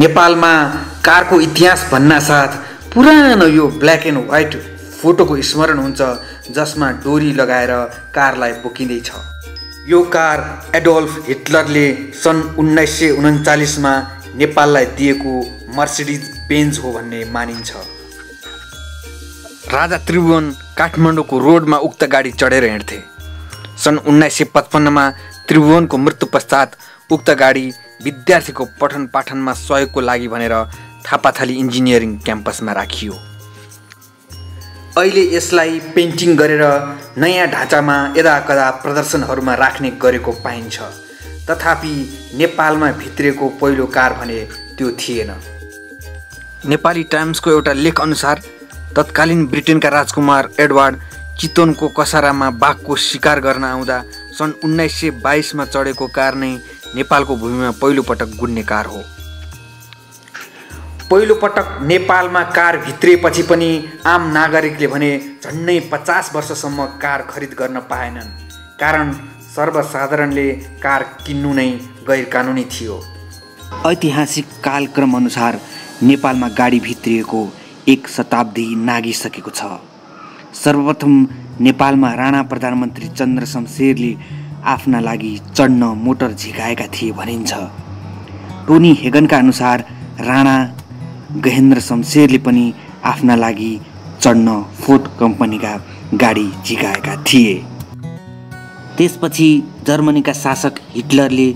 नेपालमा कारको इतिहास भन्नासाथ पुरानो यो ब्ल्याक एन्ड व्हाइट फोटोको स्मरण हुन्छ जसमा डोरी लगाएर कारलाई बोकिँदैछ। यो कार एडोल्फ हिटलरले सन् उन्नाइस सय उन्चालिसमा नेपाललाई दिएको मर्सिडिज बेन्ज हो भन्ने मानिन्छ। राजा त्रिभुवन काठमाडौँको रोडमा उक्त गाडी चढेर हिँड्थे। सन् उन्नाइस सय पचपन्नमा त्रिभुवनको मृत्यु पश्चात उक्त गाडी विद्यार्थीको पठन पाठनमा सहयोगको लागि भनेर थापाथली इन्जिनियरिङ क्याम्पसमा राखियो। अहिले यसलाई पेन्टिङ गरेर नयाँ ढाँचामा यदाकदा प्रदर्शनहरूमा राख्ने गरेको पाइन्छ। तथापि नेपालमा भित्रिएको पहिलो कार भने त्यो थिएन। नेपाली टाइम्सको एउटा लेख अनुसार तत्कालीन ब्रिटेनका राजकुमार एडवार्ड चितवनको कसारामा बाघको शिकार गर्न आउँदा सन् उन्नाइस सय बाइसमा चढेको कार नै नेपालको भूमिमा पहिलोपटक गुड्ने कार हो। पहिलोपटक नेपालमा कार भित्रिएपछि पनि आम नागरिकले भने झन्डै पचास वर्षसम्म कार खरिद गर्न पाएनन् कारण सर्वसाधारणले कार किन्नु नै गैर कानुनी थियो। ऐतिहासिक कालक्रम अनुसार नेपालमा गाडी भित्रिएको एक शताब्दी नागिसकेको छ। सर्वप्रथम नेपालमा राणा प्रधानमन्त्री चन्द्र शमशेरले आफ्ना लागि चढ्न मोटर झिकाएका थिए भनिन्छ। टोनी हेगनका अनुसार राणा गहेन्द्र शमशेरले पनि आफ्ना लागि चढ्न फोर्ट कम्पनीका गाडी झिकाएका थिए। त्यसपछि जर्मनीका शासक हिटलरले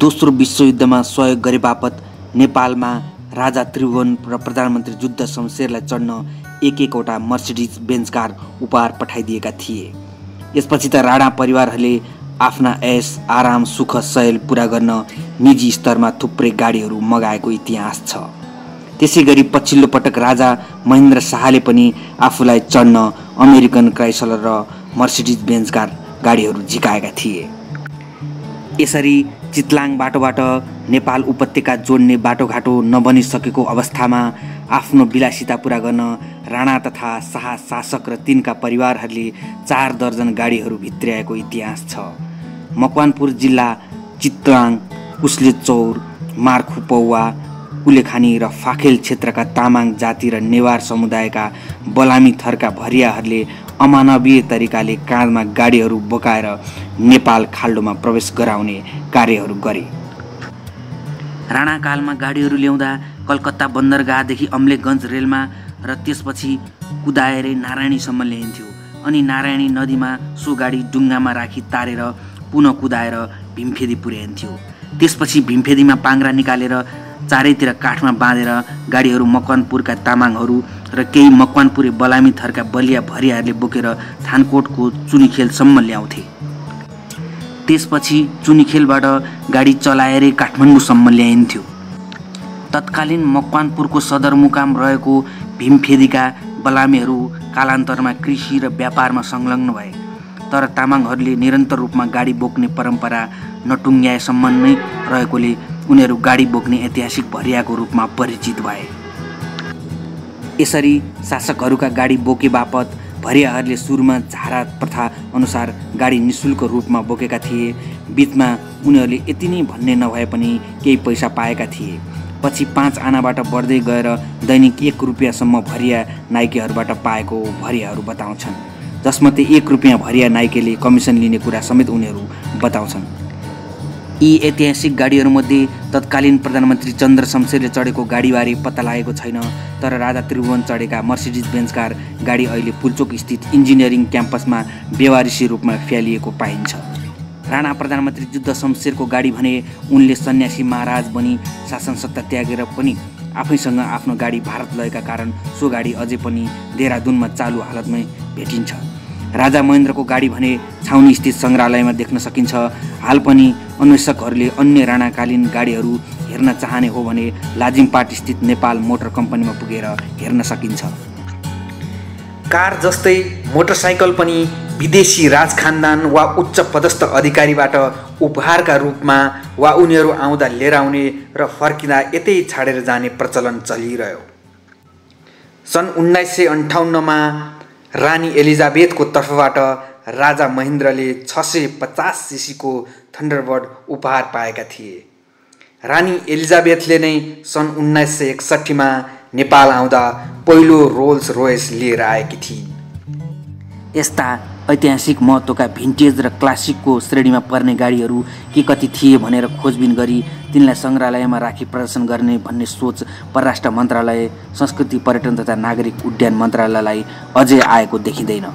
दोस्रो विश्वयुद्धमा सहयोग गरे बापत नेपालमा राजा त्रिभुवन र प्रधानमन्त्री जुद्ध शमशेरलाई चढ्न एक एकवटा मर्सिडिज बेन्च कार उपहार पठाइदिएका थिए। यसपछि त राणा परिवारहरूले आफ्ना ऐस आराम सुख सयल पुरा गर्न निजी स्तरमा थुप्रै गाडीहरू मगाएको इतिहास छ। त्यसै गरी पछिल्लो पटक राजा महेन्द्र शाहले पनि आफूलाई चढ्न अमेरिकन क्राइसलर र मर्सिडिज बेन्च कार गाडीहरू झिकाएका थिए। यसरी चितलाङ बाटोबाट नेपाल उपत्यका जोड्ने बाटोघाटो नबनिसकेको अवस्थामा आफ्नो विलासिता पुरा गर्न राणा तथा शाह शासक र तिनका परिवारहरूले चार दर्जन गाडीहरू भित्र्याएको इतिहास छ। मकवानपुर जिल्ला चितलाङ कुस्ले चौर मार्खु पौवा कुलेखानी र फाखेल क्षेत्रका तामाङ जाति र नेवार समुदायका बलामी थरका भरियाहरूले अमानवीय तरिकाले काँधमा गाडीहरू बोकाएर नेपाल खाल्डोमा प्रवेश गराउने कार्यहरू गरे। राणाकालमा गाडीहरू ल्याउँदा कलकत्ता बन्दरगाहदेखि अम्लेगञ्ज रेलमा र त्यसपछि कुदाएरै नारायणीसम्म ल्याइन्थ्यो। अनि नारायणी नदीमा सो गाडी डुङ्गामा राखी तारेर पुनः कुदाएर भीमफेदी पुर्याइन्थ्यो। त्यसपछि भीमफेदीमा पाङ्रा निकालेर चारैतिर काठमा बाँधेर गाडीहरू मकवानपुरका तामाङहरू र केही मकवानपुरे बलामी थरका बलिया भरियाहरूले बोकेर थानकोटको चुनीखेलसम्म ल्याउँथे। त्यसपछि चुनीखेलबाट गाडी चलाएरै काठमाडौँसम्म ल्याइन्थ्यो। तत्कालीन मकवानपुरको सदरमुकाम रहेको भीमफेदीका बलामीहरू कालान्तरमा कृषि र व्यापारमा संलग्न भए तर तामाङहरूले निरन्तर रूपमा गाडी बोक्ने परम्परा नटुङ्ग्याएसम्म नै रहेकोले उनीहरू गाडी बोक्ने ऐतिहासिक भरियाको रूपमा परिचित भए। यसरी शासकहरूका गाडी बोके बापत भरियाहरूले सुरुमा झारा प्रथा अनुसार गाडी निशुल्क रूपमा बोकेका थिए। बिचमा उनीहरूले यति नै भन्ने नभए पनि केही पैसा पाएका थिए। पछि पाँच आनाबाट बढ्दै गएर दैनिक एक रुपियाँसम्म भरिया नाइकेहरूबाट पाएको भरियाहरू बताउँछन् जसमध्ये एक रुपियाँ भरिया नाइकेले कमिसन लिने कुरा समेत उनीहरू बताउँछन्। यी ऐतिहासिक गाडीहरूमध्ये तत्कालीन प्रधानमन्त्री चन्द्र शमशेरले चढेको गाडीबारे पत्ता लागेको छैन तर राजा त्रिभुवन चढेका मर्सिडिज बेन्च कार गाडी अहिले पुल्चोक स्थित इन्जिनियरिङ क्याम्पसमा बेवारिसी रूपमा फ्यालिएको पाइन्छ। राणा प्रधानमन्त्री जुद्ध शमशेरको गाडी भने उनले सन्यासी महाराज बनी शासन सत्ता त्यागेर पनि आफैसँग आफ्नो गाडी भारत लगेका कारण सो गाडी अझै पनि देहरादुनमा चालु हालतमै भेटिन्छ। राजा महेन्द्रको गाडी भने छाउनी स्थित सङ्ग्रहालयमा देख्न सकिन्छ। हाल पनि अन्वेषकहरूले अन्य राणाकालीन गाडीहरू हेर्न चाहने हो भने लाजिमपाट स्थित नेपाल मोटर कम्पनीमा पुगेर हेर्न सकिन्छ। कार जस्तै मोटरसाइकल पनि विदेशी राज खानदान वा उच्च पदस्थ अधिकारीबाट उपहारका रूपमा वा उनीहरू आउँदा लिएर आउने र फर्किँदा यतै छाडेर जाने प्रचलन चलिरह्यो। सन् उन्नाइस सय अन्ठाउन्नमा रानी एलिजाबेथको तर्फबाट राजा महेन्द्रले छ सय पचास सिसीको थन्डरबर्ड उपहार पाएका थिए। रानी एलिजाबेथले नै सन् उन्नाइस सय एकसट्ठीमा नेपाल आउँदा पहिलो रोल्स रोयस लिएर आएकी थिइन्। यस्ता ऐतिहासिक महत्त्वका भिन्टेज र क्लासिकको श्रेणीमा पर्ने गाडीहरू के कति थिए भनेर खोजबिन गरी तिनलाई सङ्ग्रहालयमा राखी प्रदर्शन गर्ने भन्ने सोच परराष्ट्र मन्त्रालय संस्कृति पर्यटन तथा नागरिक उड्डयन मन्त्रालयलाई अझै आएको देखिँदैन।